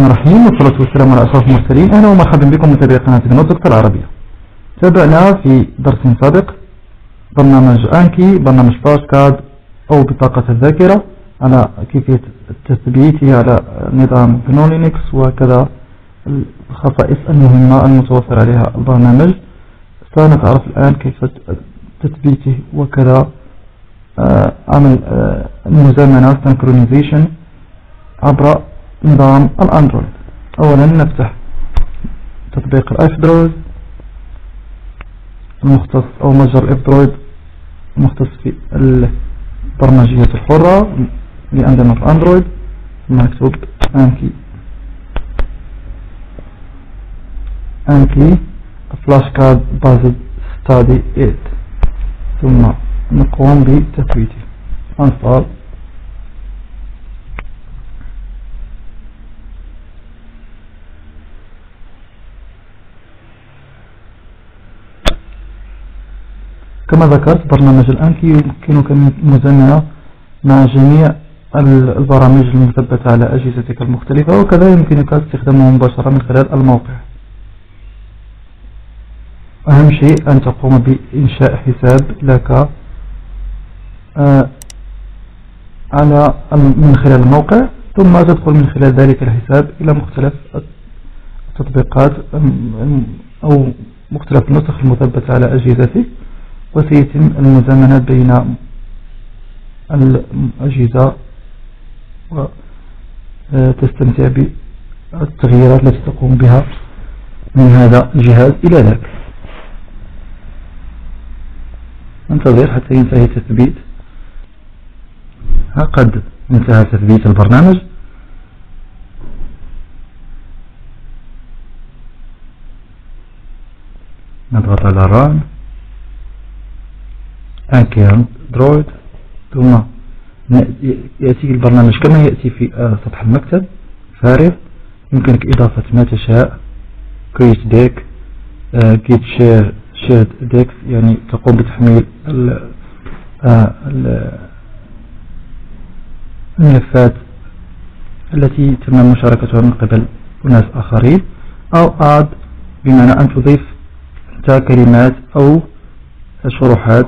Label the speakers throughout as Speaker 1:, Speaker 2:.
Speaker 1: الرحمن الرحيم والصلاة والسلام على أشرف المرسلين. أهلا ومرحبا بكم متابعي قناة النطق العربية تابعنا في درس سابق برنامج أنكي برنامج flashcard أو بطاقة الذاكرة على كيفية تثبيتها على نظام لينكس وكذا الخصائص المهمة المتوفر عليها البرنامج. سنتعرف الآن كيف تثبيته وكذا آه، عمل آه، المزامنة synchronization عبر نظام الأندرويد. أولا نفتح تطبيق الأف درويد المختص أو متجر الأف درويد المختص في البرمجيات الحرة لأنظمة الأندرويد ثم نكتب أنكي أنكي flashcard based study aid ثم نقوم بتثبيته. انصار كما ذكرت برنامج الآن يمكنك المزامنة مع جميع البرامج المثبتة على أجهزتك المختلفة وكذا يمكنك استخدامه مباشرة من خلال الموقع. أهم شيء أن تقوم بإنشاء حساب لك آه، على من خلال الموقع ثم تدخل من خلال ذلك الحساب إلى مختلف التطبيقات أو مختلف النسخ المثبتة على أجهزتك. وسيتم المزامنة بين الأجهزة وتستمتع بالتغييرات التي تقوم بها من هذا الجهاز إلى ذاك. انتظر حتى ينتهي التثبيت قد انتهى تثبيت البرنامج. نضغط على ران. أنكي درويد ثم يأتي البرنامج كما يأتي في آه، سطح المكتب. فارغ. يمكنك إضافة ما تشاء. create deck get share shared deck يعني تقوم بتحميل آه، الملفات التي تم مشاركتها من قبل أناس آخرين. أو add بمعنى أن تضيف كلمات أو شروحات.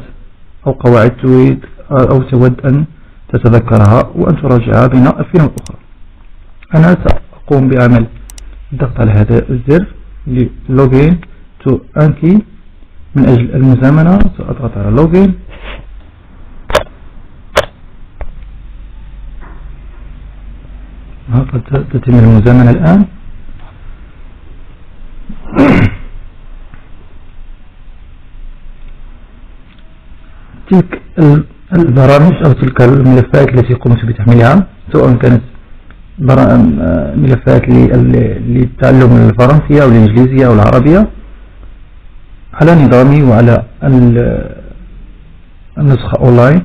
Speaker 1: أو قواعد تريد أو تود أن تتذكرها وأن تراجعها بين الفينة والأخرى أنا سأقوم بعمل الضغط على هذا الزر login to أنكي من أجل المزامنة سأضغط على login قد تتم المزامنة الآن. تلك البرامج أو تلك الملفات التي قمت بتحميلها سواء كانت ملفات للتعلم الفرنسية أو الإنجليزية أو العربية على نظامي وعلى النسخة أونلاين.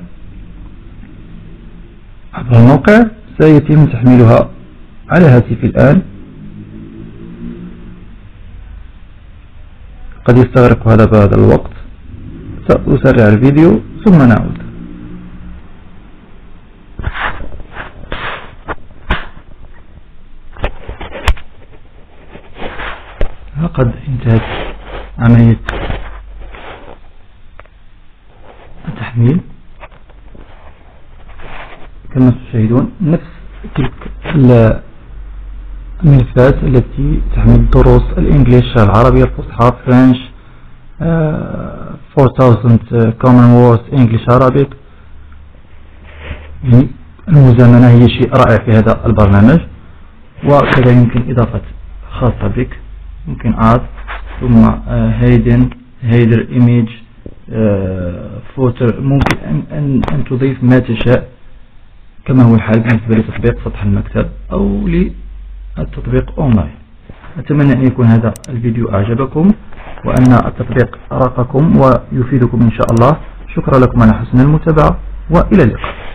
Speaker 1: عبر الموقع سيتم تحميلها على هاتفي الآن. قد يستغرق هذا بعد الوقت. سأسرع الفيديو ثم نعود. قد انتهت عملية التحميل. كما تشاهدون نفس تلك الملفات التي تحمل دروس الإنجليش العربية الفصحى فرنش 4000 common words English Arabic. يعني المزامنة هي شيء رائع في هذا البرنامج. وكذا يمكن إضافة خاصة بك ممكن add ثم هيدن هيدر ايميج فوتر ممكن أن, أن, أن تضيف ما تشاء. كما هو الحال بالنسبة لتطبيق سطح المكتب أو للتطبيق أونلاين أتمنى أن يكون هذا الفيديو أعجبكم. وأن التطبيق أراقكم ويفيدكم إن شاء الله. شكرا لكم على حسن المتابعة وإلى اللقاء.